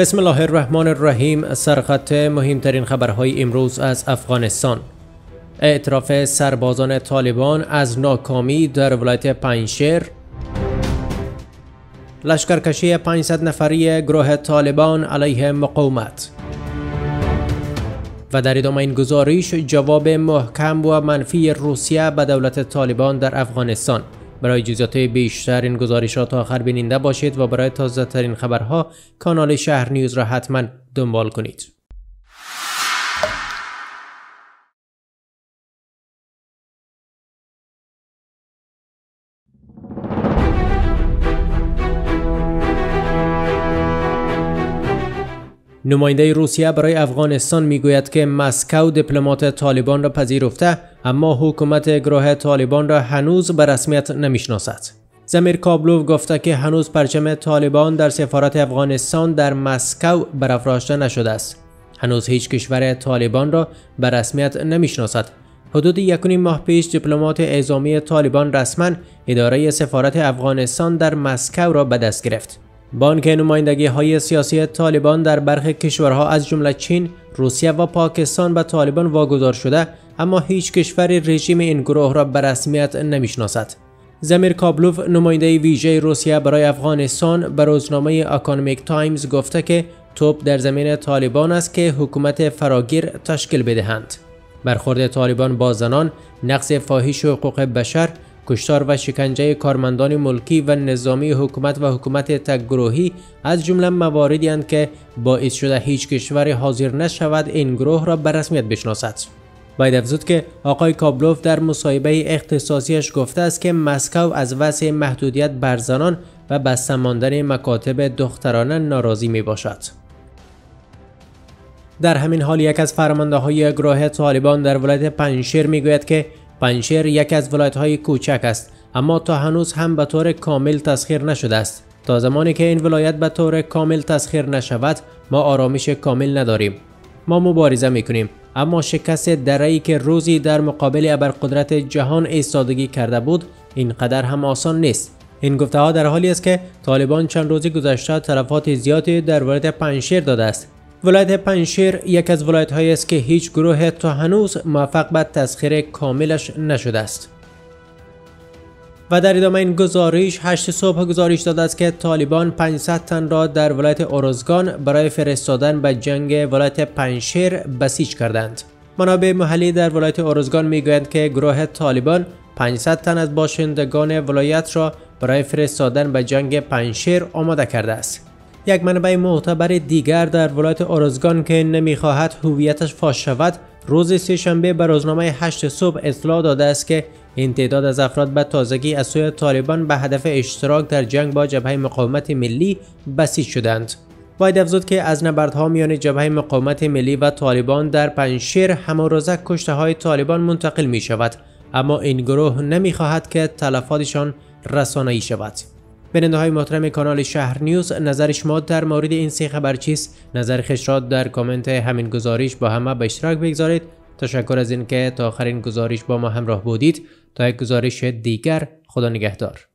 بسم الله الرحمن الرحیم. سرخط مهمترین خبرهای امروز از افغانستان. اعتراف سربازان طالبان از ناکامی در ولایت پنشیر لشکرکشی 500 نفری گروه طالبان علیه مقاومت. و در ادامه این گزارش جواب محکم و منفی روسیه به دولت طالبان در افغانستان. برای جزئیات بیشتر این گزارش را تا آخر بیننده باشید و برای تازه ترین خبرها کانال شهر نیوز را حتما دنبال کنید. نماینده روسیه برای افغانستان می‌گوید که مسکو دیپلمات طالبان را پذیرفته اما حکومت گروه طالبان را هنوز به رسمیت نمی‌شناسد. زمیر کابلوف گفته که هنوز پرچم طالبان در سفارت افغانستان در مسکو برافراشته نشده است. هنوز هیچ کشور طالبان را به رسمیت نمی‌شناسد. حدود یکونیم ماه پیش دیپلمات اعزامی طالبان رسما اداره سفارت افغانستان در مسکو را به دست گرفت. بانک نمایندگی های سیاسی طالبان در برخی کشورها از جمله چین، روسیه و پاکستان به طالبان واگذار شده اما هیچ کشوری رژیم این گروه را به رسمیت نمی‌شناسد. زمیر کابلوف نماینده ویژه روسیه برای افغانستان به روزنامه Economic Times گفته که توپ در زمین طالبان است که حکومت فراگیر تشکیل بدهند. برخورد طالبان با زنان، نقض فاحش حقوق بشر، کشتار و شکنجه کارمندان ملکی و نظامی حکومت و حکومت تکگروهی از جمله مواردی که باعث شده هیچ کشور حاضر نشود این گروه را به رسمیت بشناسد. باید افزود که آقای کابلوف در مصاحبه اختصاصیش گفته است که مسکو از وضع محدودیت بر زنان و بسته ماندن مکاتب دخترانه ناراضی می باشد. در همین حال یک از فرمانده های گروه طالبان در ولایت پنشیر می گوید که پنشیر یکی از های کوچک است اما تا هنوز هم به طور کامل تسخیر نشده است. تا زمانی که این ولایت به طور کامل تسخیر نشود ما آرامش کامل نداریم. ما مبارزه می‌کنیم اما شکست دره‌ای که روزی در مقابل ابرقدرت جهان ایستادگی کرده بود اینقدر هم آسان نیست. این گفته ها در حالی است که طالبان چند روزی گذشته تلفات زیادی در ولایت پنشیر داده است. ولایت پنشیر یک از ولایت هایی است که هیچ گروه تا هنوز موفق به تسخیر کاملش نشده است. و در ادامه این گزارش هشت صبح گزارش داده است که طالبان 500 تن را در ولایت اورزگان برای فرستادن به جنگ ولایت پنشیر بسیج کردند. منابع محلی در ولایت اورزگان می‌گویند که گروه طالبان 500 تن از باشندگان ولایت را برای فرستادن به جنگ پنشیر آماده کرده است. یک منبع معتبر دیگر در ولایت اورزگان که نمی‌خواهد هویتش فاش شود روز سهشنبه به روزنامه 8 صبح اطلاع داده است که این تعداد از افراد به تازگی از سوی طالبان به هدف اشتراک در جنگ با جبهه مقاومت ملی بسیج شدند. باید افزود که از نبردها میان جبهه مقاومت ملی و طالبان در پنشیر هماروزه کشته های طالبان منتقل می شود اما این گروه نمی‌خواهد که تلفاتشان رسانه‌ای شود. بیننده های محترم کانال شهر نیوز نظر شما در مورد این سه خبر چیست؟ نظر خش را در کامنت همین گزارش با همه به اشتراک بگذارید. تشکر از اینکه تا آخرین گزارش با ما همراه بودید. تا یک گزارش دیگر خدا نگهدار.